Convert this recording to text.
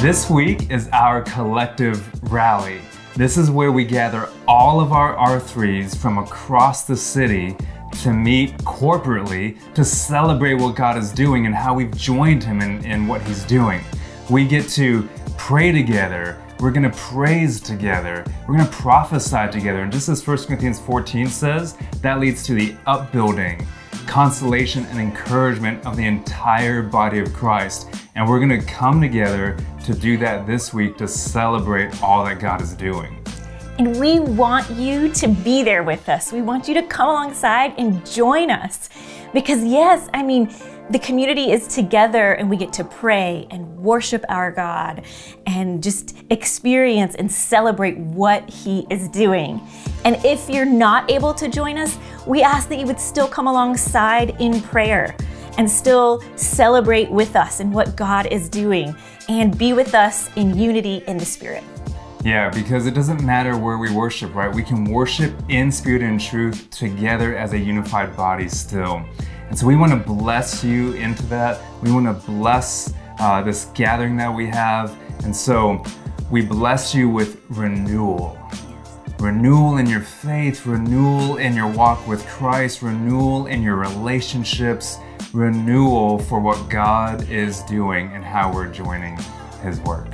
This week is our collective rally. This is where we gather all of our R3s from across the city to meet corporately to celebrate what God is doing and how we've joined Him in, in what He's doing. We get to pray together. We're going to praise together. We're going to prophesy together. And just as 1 Corinthians 14 says, that leads to the upbuilding, consolation, and encouragement of the entire body of Christ. And we're going to come together to do that this week to celebrate all that God is doing. And we want you to be there with us. We want you to come alongside and join us. Because, yes, I mean, the community is together and we get to pray and worship our God and just experience and celebrate what He is doing. And if you're not able to join us, we ask that you would still come alongside in prayer and still celebrate with us in what God is doing and be with us in unity in the Spirit. Yeah, because it doesn't matter where we worship, right? We can worship in spirit and truth together as a unified body still. And so we want to bless you into that. We want to bless uh, this gathering that we have. And so we bless you with renewal. Renewal in your faith, renewal in your walk with Christ, renewal in your relationships, renewal for what God is doing and how we're joining His work.